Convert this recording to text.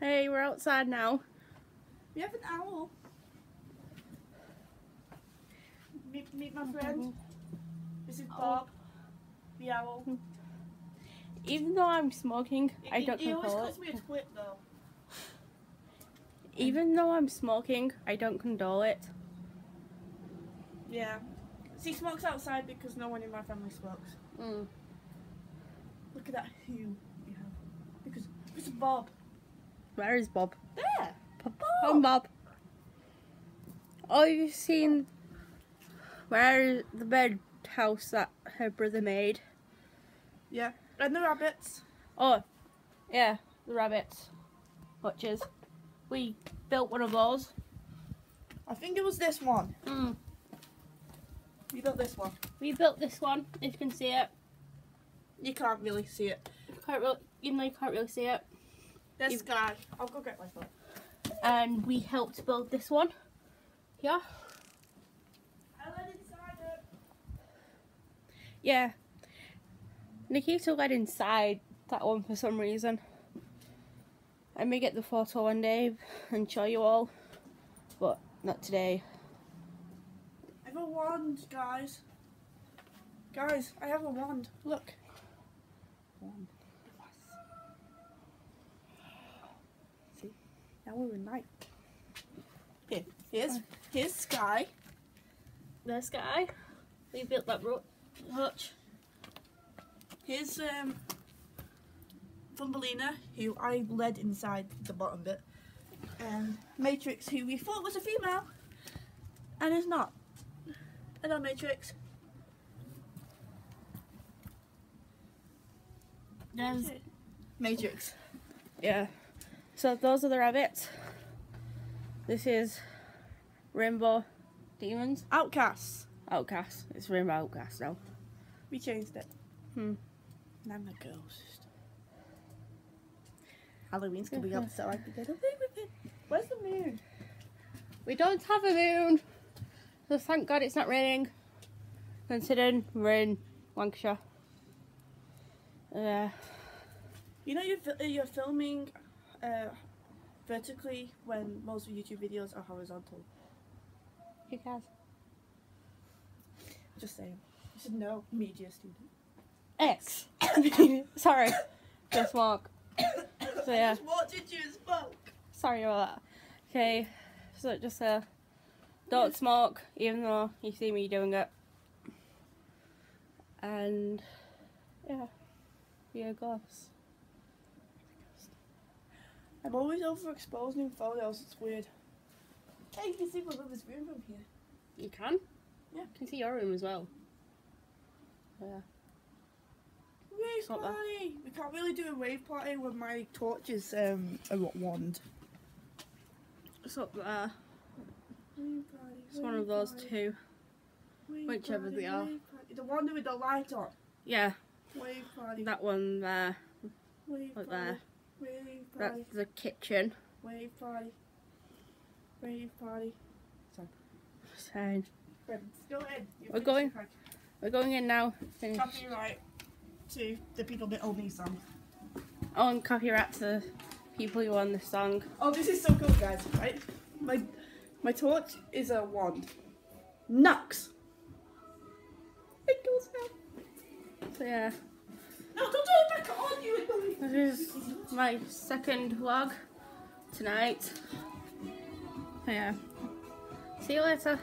Hey, we're outside now. We have an owl. Meet, meet my friend. This is Bob, the owl. Even though I'm smoking, I don't he, always control it. calls me a twit though. Even though I'm smoking, I don't condole it. Yeah. He smokes outside because no one in my family smokes. Mm. Look at that hue we have. Because it's Bob. Where is Bob? There. Come, Bob. Oh, you've seen where is the bed house that her brother made? Yeah. And the rabbits. Oh, yeah, the rabbits. Hutches. We built one of those. I think it was this one. Mm. We built this one. We built this one. If you can see it, You can't really see it. can't really, even though you can't really see it. You- Sky. I'll go get my phone. And we helped build this one. Yeah. I went inside it. Yeah. Nikita went inside that one for some reason. I may get the photo one day and show you all, but not today. I have a wand, guys. Guys, I have a wand. Look. Wand. Now we're in night. Here. Here's here's Sky. This guy, we built that ro- hutch. Here's um Thumbelina, who I led inside the bottom bit. And Matrix, who we thought was a female. And is not. Hello Matrix. There's, Matrix. yeah. So those are the rabbits. This is Rainbow Demons. Outcasts. Outcasts. It's Rainbow Outcasts now. We changed it. Hmm. And I'm a ghost. Halloween's coming up, so I can get away with it. Where's the moon? We don't have a moon. So thank God it's not raining. Considering we're in Lancashire. Yeah. You know you're, you're filming uh, vertically when most YouTube videos are horizontal. Who cares? Just saying. You should know, media student. X. Sorry. Just walk. So yeah. Just watching you smoke. Sorry about that. Okay. So just uh don't smoke even though you see me doing it. And yeah. Be a ghost. I'm always overexposing photos. It's weird. Hey, you can see my brother's room from here. You can? Yeah. You can see your room as well. Yeah. Not party. We can't really do a rave party when my torch is um a wa- wand. It's up there. Party. It's one of those party, two. whichever party, they are. The one with the light on. Yeah, Wave party. that one there. wave there. Wave That's the kitchen. Wave party. Wave party. So Right, go ahead. You We're going. your we're going in now. Finish. Copyright to the people that own these songs. Oh, and copyright to the people who own this song. Oh, this is so cool, guys. Right? My my torch is a wand. Nux. It goes out. So yeah, No, don't do it back on you. this is my second vlog tonight. Yeah, see you later.